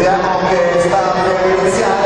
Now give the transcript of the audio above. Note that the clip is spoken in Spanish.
veamos que está